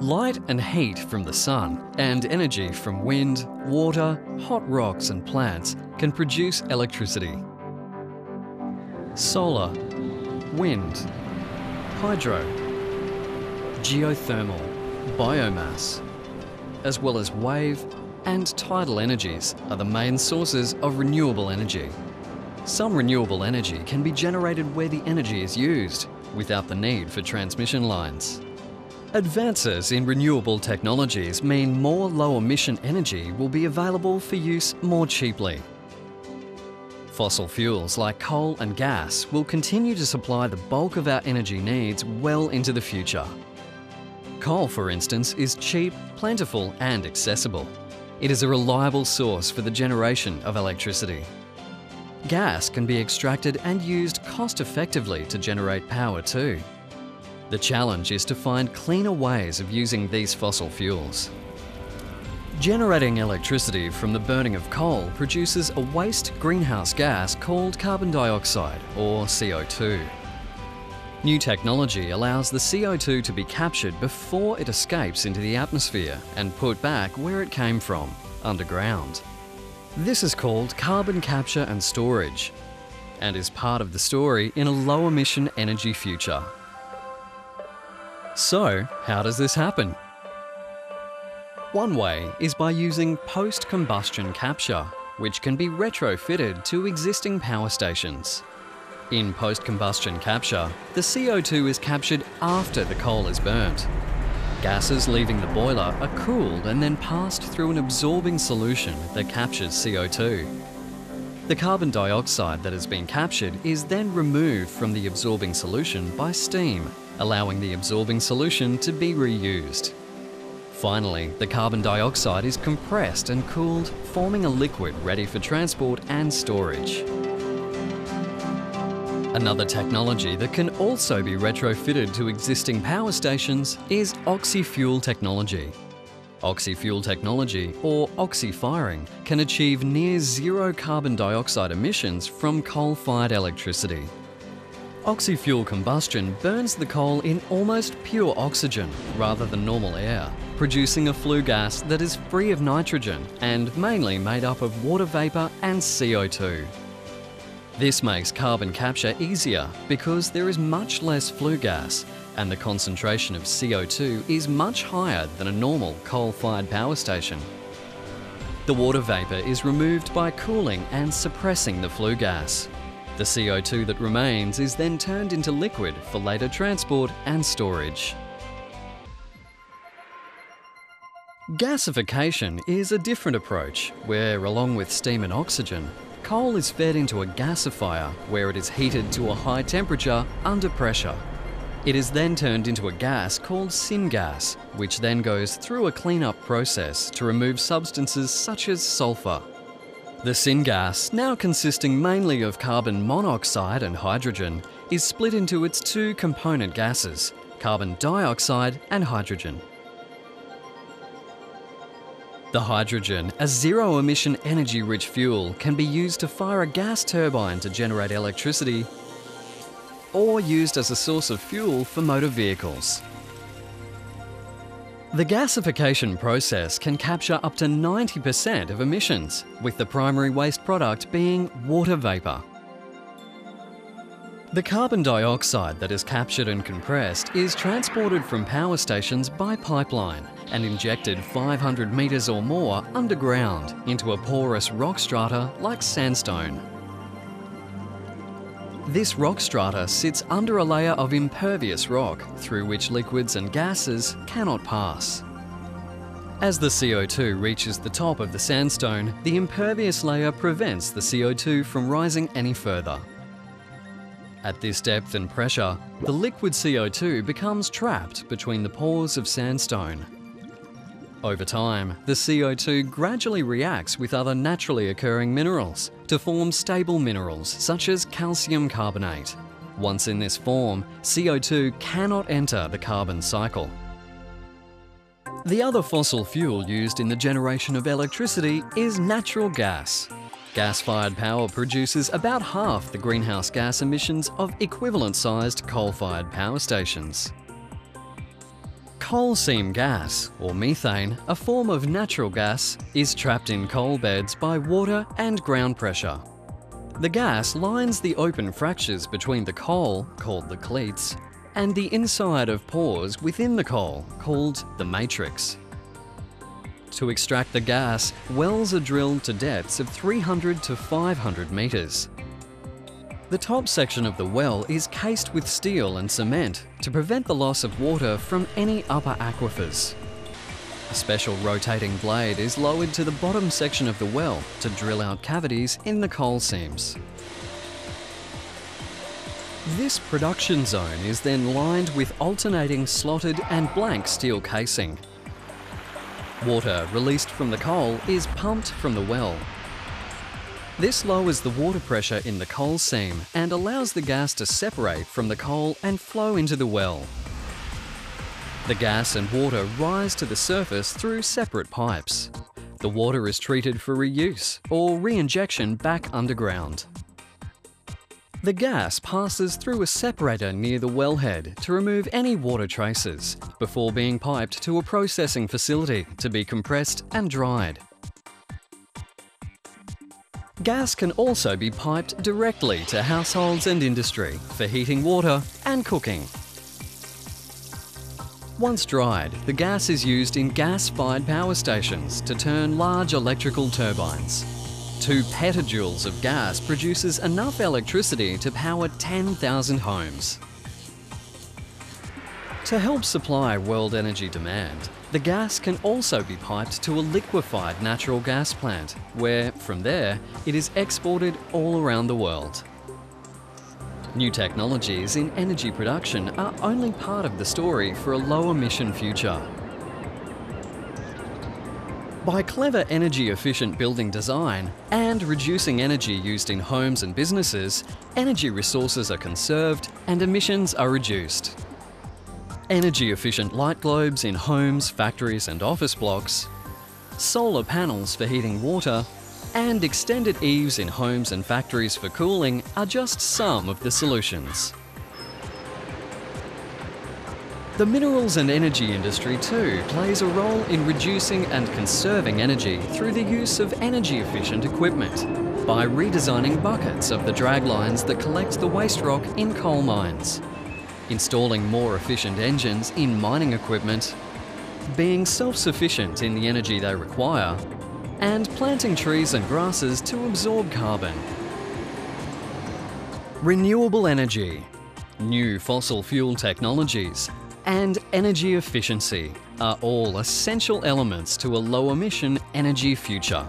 Light and heat from the sun and energy from wind, water, hot rocks and plants can produce electricity. Solar, wind, hydro, geothermal, biomass, as well as wave and tidal energies are the main sources of renewable energy. Some renewable energy can be generated where the energy is used, without the need for transmission lines. Advances in renewable technologies mean more low emission energy will be available for use more cheaply. Fossil fuels like coal and gas will continue to supply the bulk of our energy needs well into the future. Coal, for instance, is cheap, plentiful and accessible. It is a reliable source for the generation of electricity. Gas can be extracted and used cost effectively to generate power too. The challenge is to find cleaner ways of using these fossil fuels. Generating electricity from the burning of coal produces a waste greenhouse gas called carbon dioxide, or CO2. New technology allows the CO2 to be captured before it escapes into the atmosphere and put back where it came from, underground. This is called carbon capture and storage, and is part of the story in a low emission energy future. So, how does this happen? One way is by using post-combustion capture, which can be retrofitted to existing power stations. In post-combustion capture, the CO2 is captured after the coal is burnt. Gases leaving the boiler are cooled and then passed through an absorbing solution that captures CO2. The carbon dioxide that has been captured is then removed from the absorbing solution by steam allowing the absorbing solution to be reused. Finally, the carbon dioxide is compressed and cooled, forming a liquid ready for transport and storage. Another technology that can also be retrofitted to existing power stations is oxy-fuel technology. Oxy-fuel technology, or oxy-firing, can achieve near zero carbon dioxide emissions from coal-fired electricity. Oxy-fuel combustion burns the coal in almost pure oxygen rather than normal air, producing a flue gas that is free of nitrogen and mainly made up of water vapour and CO2. This makes carbon capture easier because there is much less flue gas and the concentration of CO2 is much higher than a normal coal-fired power station. The water vapour is removed by cooling and suppressing the flue gas, the CO2 that remains is then turned into liquid for later transport and storage. Gasification is a different approach where, along with steam and oxygen, coal is fed into a gasifier where it is heated to a high temperature under pressure. It is then turned into a gas called syngas, which then goes through a cleanup process to remove substances such as sulphur. The syngas, now consisting mainly of carbon monoxide and hydrogen, is split into its two component gases, carbon dioxide and hydrogen. The hydrogen, a zero-emission energy-rich fuel, can be used to fire a gas turbine to generate electricity or used as a source of fuel for motor vehicles. The gasification process can capture up to 90% of emissions, with the primary waste product being water vapour. The carbon dioxide that is captured and compressed is transported from power stations by pipeline and injected 500 metres or more underground into a porous rock strata like sandstone. This rock strata sits under a layer of impervious rock through which liquids and gases cannot pass. As the CO2 reaches the top of the sandstone, the impervious layer prevents the CO2 from rising any further. At this depth and pressure, the liquid CO2 becomes trapped between the pores of sandstone. Over time, the CO2 gradually reacts with other naturally occurring minerals to form stable minerals such as calcium carbonate. Once in this form, CO2 cannot enter the carbon cycle. The other fossil fuel used in the generation of electricity is natural gas. Gas-fired power produces about half the greenhouse gas emissions of equivalent-sized coal-fired power stations. Coal seam gas, or methane, a form of natural gas, is trapped in coal beds by water and ground pressure. The gas lines the open fractures between the coal, called the cleats, and the inside of pores within the coal, called the matrix. To extract the gas, wells are drilled to depths of 300 to 500 metres. The top section of the well is cased with steel and cement to prevent the loss of water from any upper aquifers. A special rotating blade is lowered to the bottom section of the well to drill out cavities in the coal seams. This production zone is then lined with alternating slotted and blank steel casing. Water released from the coal is pumped from the well this lowers the water pressure in the coal seam and allows the gas to separate from the coal and flow into the well. The gas and water rise to the surface through separate pipes. The water is treated for reuse or re-injection back underground. The gas passes through a separator near the wellhead to remove any water traces before being piped to a processing facility to be compressed and dried. Gas can also be piped directly to households and industry for heating water and cooking. Once dried, the gas is used in gas-fired power stations to turn large electrical turbines. Two petajoules of gas produces enough electricity to power 10,000 homes. To help supply world energy demand, the gas can also be piped to a liquefied natural gas plant, where, from there, it is exported all around the world. New technologies in energy production are only part of the story for a low emission future. By clever energy efficient building design and reducing energy used in homes and businesses, energy resources are conserved and emissions are reduced energy efficient light globes in homes, factories and office blocks, solar panels for heating water, and extended eaves in homes and factories for cooling are just some of the solutions. The minerals and energy industry too plays a role in reducing and conserving energy through the use of energy efficient equipment by redesigning buckets of the drag lines that collect the waste rock in coal mines installing more efficient engines in mining equipment, being self-sufficient in the energy they require, and planting trees and grasses to absorb carbon. Renewable energy, new fossil fuel technologies, and energy efficiency are all essential elements to a low emission energy future.